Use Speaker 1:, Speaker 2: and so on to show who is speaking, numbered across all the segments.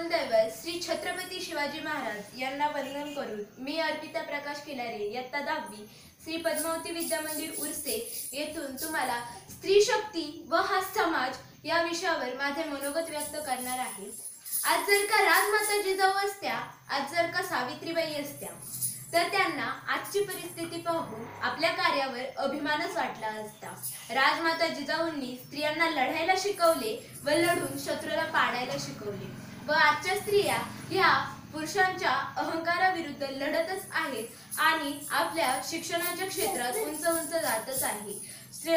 Speaker 1: कुलदैवत श्री छत्रपती शिवाजी महाराज यांना वंदन करून मी अर्पिता प्रकाश किनारे इयत्ता दहावी श्री पद्मावती विद्या मंदिर उर्से येथून तुम्हाला स्त्री शक्ती व हा समाज या विषयावर माझे मनोगत व्यक्त करणार आहे. आज जर का राजमाता जिजाऊ असत्या आज जर का सावित्रीबाई असत्या तर त्यांना आजची परिस्थिती पाहून आपल्या कार्यावर अभिमानच वाटला असता. राजमाता जिजाऊंनी स्त्रियांना लढायला शिकवले व लढून शत्रूला पाडायला शिकवले. व आजच्या स्त्रिया ह्या पुरुषांच्या अहंकाराविरुद्ध लढतच आहेत आणि आपल्या शिक्षणाच्या क्षेत्रात उंच उंच जातच आहे.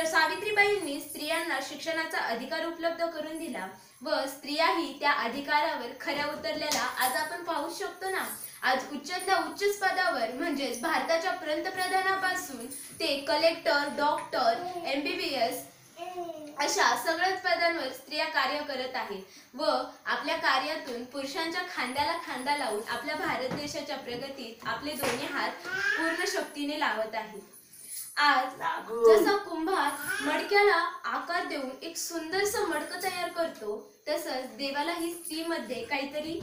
Speaker 1: सावित्रीबाईंनी स्त्रियांना शिक्षणाचा अधिकार उपलब्ध करून दिला व स्त्रियाही त्या अधिकारावर खऱ्या उतरलेला आज आपण पाहू शकतो ना? आज उच्चातल्या उच्च पदावर म्हणजेच भारताच्या पंतप्रधानापासून ते कलेक्टर डॉक्टर एमबीबीएस अशा सगळ्याच पदांवर स्त्रिया कार्य करत आहेत व आपल्या कार्यातून पुरुषांच्या खांद्याला खांदा लावून आपल्या भारत देशाच्या प्रगतीत आपले दोन्ही हात पूर्ण शक्तीने लावत आहेत. आज जसा कुंभार मडक्याला आकार देऊन एक सुंदरस मडकं तयार करतो तसंच देवाला ही स्त्रीमध्ये काहीतरी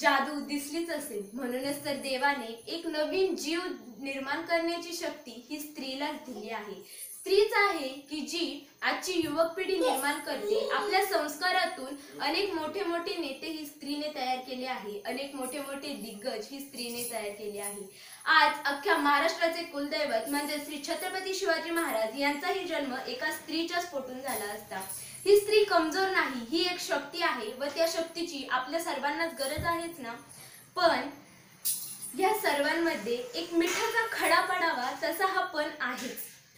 Speaker 1: जादू दिसलीच असेल. म्हणूनच तर देवाने एक नवीन जीव निर्माण करण्याची शक्ती ही स्त्रीलाच दिली आहे. स्त्रीच आहे की जी आजची युवक पिढी निर्माण करते. आपल्या संस्कारातून अनेक मोठे मोठे नेते ही स्त्रीने तयार केले आहे. अनेक मोठे मोठे दिग्गज ही स्त्रीने तयार केले आहे. आज अख्ख्या महाराष्ट्राचे कुलदैवत म्हणजे श्री छत्रपती शिवाजी महाराज यांचाही जन्म एका स्त्रीच्याच पोटून झाला असता. ही स्त्री कमजोर नाही ही एक शक्ती आहे व त्या शक्तीची आपल्या सर्वांनाच गरज आहेच ना? पण या सर्वांमध्ये एक मिठाचा खडा पडावा तसा हा पण आहेच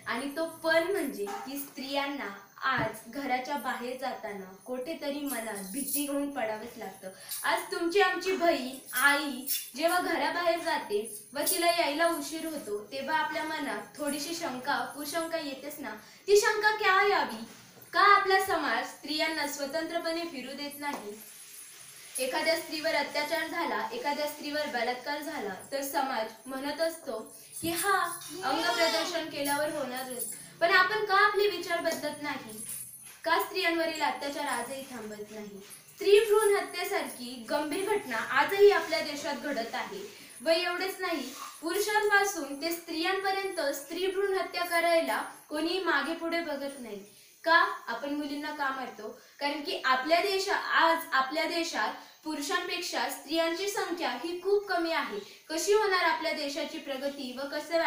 Speaker 1: आणि तो पल म्हणजे की स्त्रियांना आज घराच्या बाहेर जाताना कुठेतरी मनात भीती घेऊन पडावंच लागतं. आज तुमची आमची बहीण आई जेव्हा घराबाहेर जाते व तिला यायला उशीर होतो तेव्हा आपल्या मनात थोडीशी शंका कुशंका येतेच ना. ती शंका क्या यावी? का आपला समाज स्त्रियांना स्वतंत्रपणे फिरू देत नाही? एखाद्या स्त्रीवर अत्याचार झाला एखाद्या स्त्रीवर बलात्कार झाला तर समाज म्हणत असतो की हा अंग प्रदर्शन केल्यावर होणारच. पण आपण का आपले विचार बदलत नाही? का स्त्रियांवरील अत्याचार आजही थांबत नाही? स्त्री भ्रूण हत्येसारखी गंभीर घटना आजही आपल्या देशात घडत आहे. व एवढेच नाही पुरुषांपासून ते स्त्रियांपर्यंत स्त्री भ्रूण हत्या करायला कोणी मागे पुढे बघत नाही. का आपण मुलींना का मारतो? कारण की आपल्या देशा आज आपल्या देशात पुरुषांपेक्षा स्त्रियांची संख्या ही खूप कमी आहे. कशी होणार आपल्या देशाची प्रगती व कसे